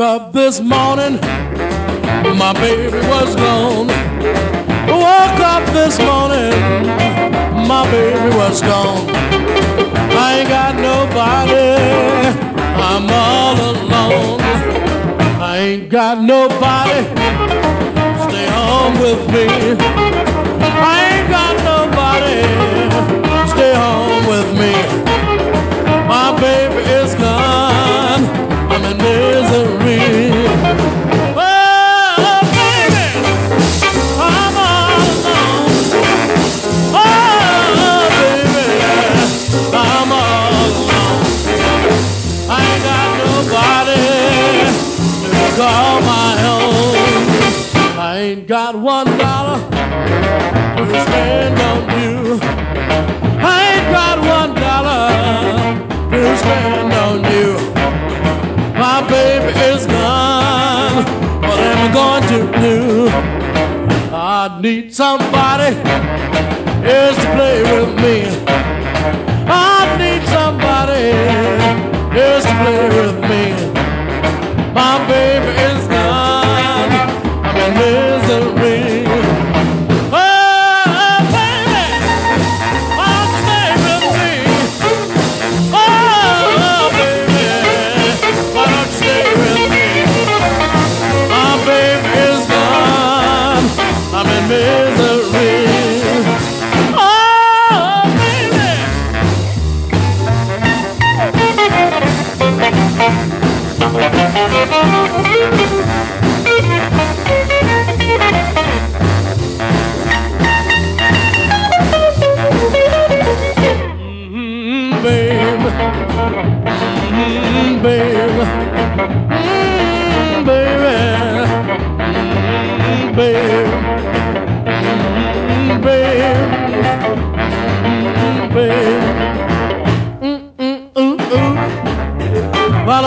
up this morning, my baby was gone. Woke up this morning, my baby was gone. Got nobody, stay home with me. To call my own. I ain't got one dollar to spend on you. I ain't got one dollar to spend on you. My baby is gone. What am I going to do? I need somebody else to play with me. Baby is gone. I'm in misery. Oh, baby, oh, me? Oh, baby, why don't you stay with me? My baby is gone. I'm in misery.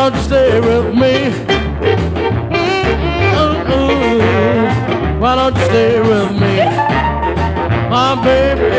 Don't you stay baby